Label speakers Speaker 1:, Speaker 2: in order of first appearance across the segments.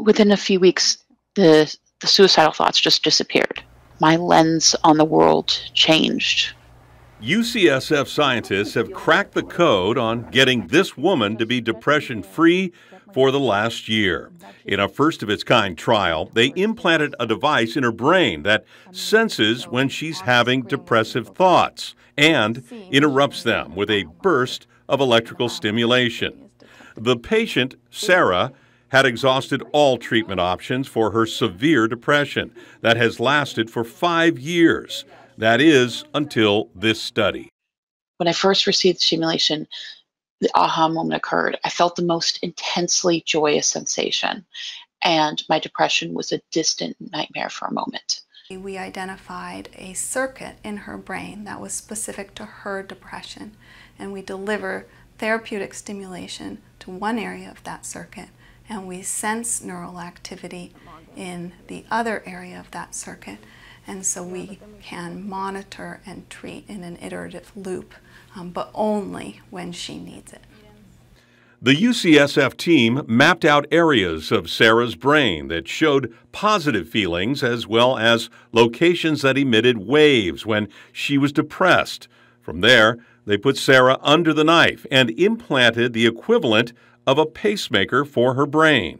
Speaker 1: within a few weeks, the the suicidal thoughts just disappeared. My lens on the world changed.
Speaker 2: UCSF scientists have cracked the code on getting this woman to be depression free for the last year. In a first of its kind trial, they implanted a device in her brain that senses when she's having depressive thoughts and interrupts them with a burst of electrical stimulation. The patient, Sarah, had exhausted all treatment options for her severe depression that has lasted for five years. That is, until this study.
Speaker 1: When I first received stimulation, the aha moment occurred. I felt the most intensely joyous sensation, and my depression was a distant nightmare for a moment.
Speaker 3: We identified a circuit in her brain that was specific to her depression, and we deliver therapeutic stimulation to one area of that circuit, and we sense neural activity in the other area of that circuit. And so we can monitor and treat in an iterative loop, um, but only when she needs it.
Speaker 2: The UCSF team mapped out areas of Sarah's brain that showed positive feelings as well as locations that emitted waves when she was depressed. From there, they put Sarah under the knife and implanted the equivalent of a pacemaker for her brain.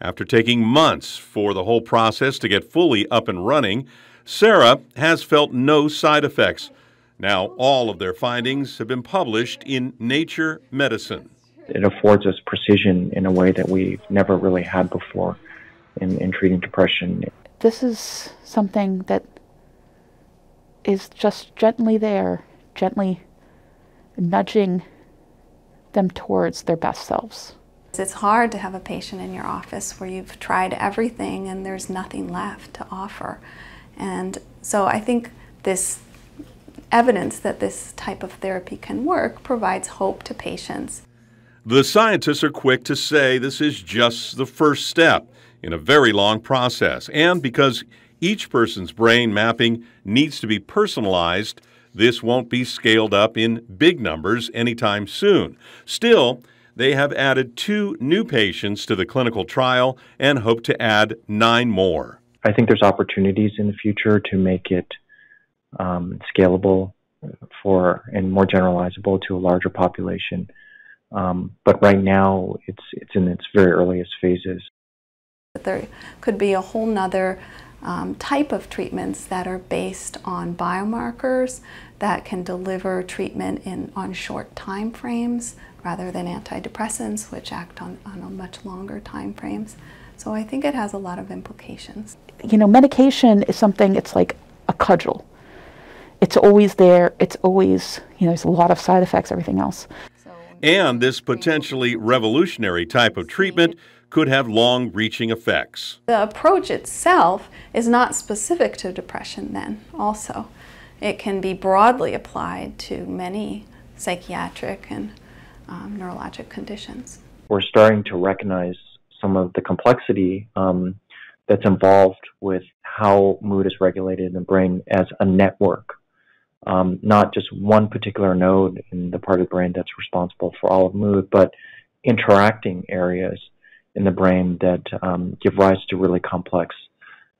Speaker 2: After taking months for the whole process to get fully up and running, Sarah has felt no side effects. Now, all of their findings have been published in Nature Medicine.
Speaker 4: It affords us precision in a way that we've never really had before in, in treating depression.
Speaker 5: This is something that is just gently there, gently nudging them towards their best selves.
Speaker 3: It's hard to have a patient in your office where you've tried everything and there's nothing left to offer. And so I think this evidence that this type of therapy can work provides hope to patients.
Speaker 2: The scientists are quick to say this is just the first step in a very long process. And because each person's brain mapping needs to be personalized, this won't be scaled up in big numbers anytime soon. Still, they have added two new patients to the clinical trial and hope to add nine more.
Speaker 4: I think there's opportunities in the future to make it um, scalable for and more generalizable to a larger population. Um, but right now, it's it's in its very earliest phases.
Speaker 3: There could be a whole nother um, type of treatments that are based on biomarkers that can deliver treatment in on short time frames rather than antidepressants, which act on, on a much longer time frames. So I think it has a lot of implications.
Speaker 5: You know, medication is something, it's like a cudgel. It's always there, it's always, you know, there's a lot of side effects, everything else.
Speaker 2: And this potentially revolutionary type of treatment could have long reaching effects.
Speaker 3: The approach itself is not specific to depression, then, also. It can be broadly applied to many psychiatric and um, neurologic conditions.
Speaker 4: We're starting to recognize some of the complexity um, that's involved with how mood is regulated in the brain as a network, um, not just one particular node in the part of the brain that's responsible for all of mood, but interacting areas in the brain that um, give rise to really complex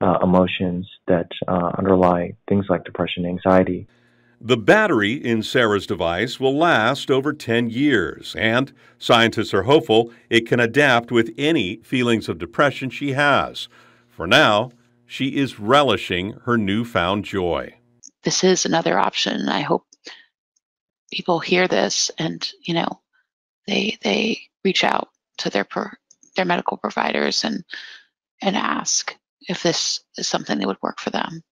Speaker 4: uh, emotions that uh, underlie things like depression, and anxiety.
Speaker 2: The battery in Sarah's device will last over 10 years, and scientists are hopeful it can adapt with any feelings of depression she has. For now, she is relishing her newfound joy.
Speaker 1: This is another option. I hope people hear this and, you know, they they reach out to their per, their medical providers and and ask if this is something that would work for them.